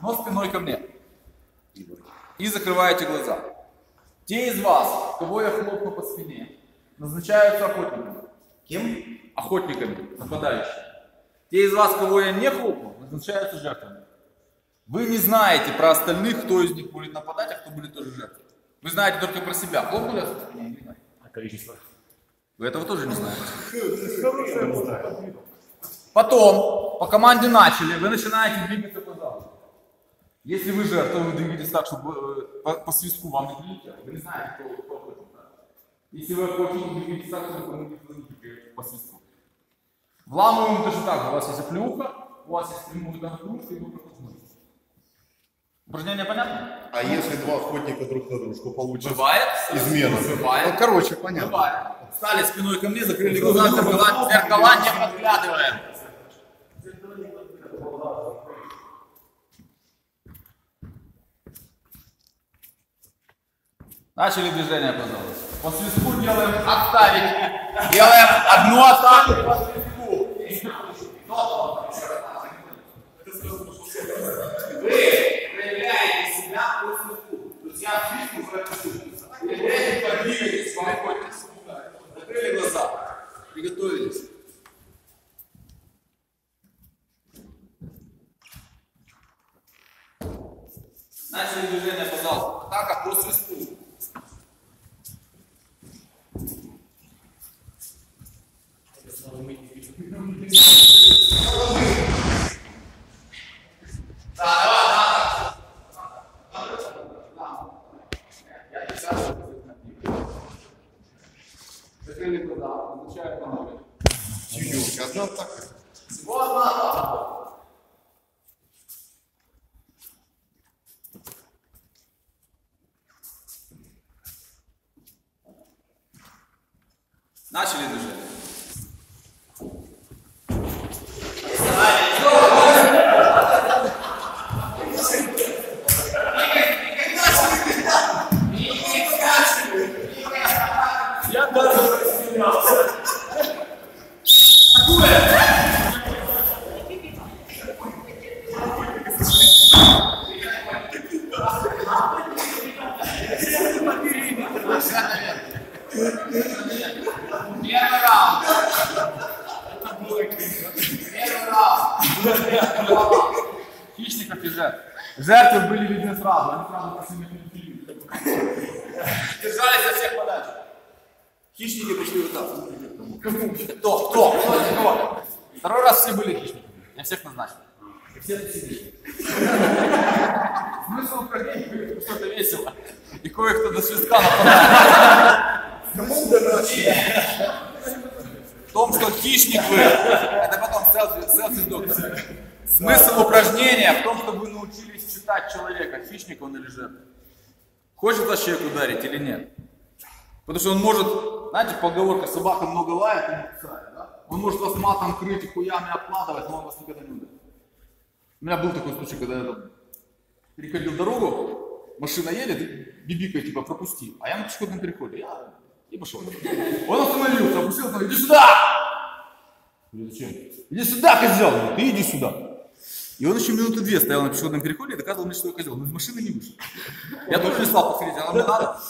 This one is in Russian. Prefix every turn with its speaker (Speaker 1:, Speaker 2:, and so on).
Speaker 1: но спиной ко мне. И закрываете глаза. Те из вас, кого я хлопну по спине, назначаются охотниками.
Speaker 2: Кем?
Speaker 1: Охотниками, нападающими. Те из вас, кого я не хлопну, назначаются жертвами. Вы не знаете про остальных, кто из них будет нападать, а кто будет тоже жертвой. Вы знаете только про себя. Хлопнули вас по спине? Не знаете.
Speaker 3: А количество?
Speaker 1: Вы этого тоже не знаете. Потом, по команде начали, вы начинаете двигаться. Если вы жертва, вы двигаетесь так, чтобы э, по, по свистку вам не прилетело. Вы не знаете, кто, кто охотник. да. Если вы вы двигаетесь так, чтобы вам не прилетело по свистку. Вламываем точно так же. У вас есть оплеуха, у вас есть прямой удар в кружку, и вы проходите. Упражнение понятно?
Speaker 2: А если два охотника друг на дружку получится?
Speaker 1: Бывает.
Speaker 2: Измена.
Speaker 1: Бывает.
Speaker 2: Ну, короче, понятно.
Speaker 1: Бывает. Встали спиной ко мне, закрыли глаза, зеркала, зеркала не подглядываем. Начали движение, пожалуйста. По свистку делаем октавик. Делаем одну атаку по свистку. Вы проявляете себя по свистку. То есть я свистку пропишу. Проявляете, подвигаетесь, понаходитесь. Закрыли глаза. Приготовились. Начали движение, пожалуйста. Атака по свистку. Начали движение. Жертв. Жертвы были видны сразу, они сразу на периферию. Держались за всех подальше. Хищники пришли вот так. Кому? Кто? Кто? Кто? Кто? Второй раз все были хищниками. Я всех назначил. И все тут сидели. Смысл упражнений, что-то весело. И кое-кто до свистка нападает. В том, что хищник вы, это потом селфи, селфи доктор. Смысл упражнения в том, чтобы вы научились читать человека, хищник он или жертва. Хочет вас человек ударить или нет? Потому что он может, знаете, поговорка собака много лает и не да? Он может вас матом крыть и хуями обкладывать, но он вас никогда не ударит. У меня был такой случай, когда я там переходил дорогу, машина едет, бибикает, типа, пропусти. А я на пешеходном переходе, я и пошел. Он остановился, опустился, иди сюда! Говорю, зачем? Иди сюда, козел! Ты иди сюда. И он еще минуты две стоял на пешеходном переходе и доказывал мне, что я козел. Но из машины не вышел. Я тоже не стал подходить, а нам надо.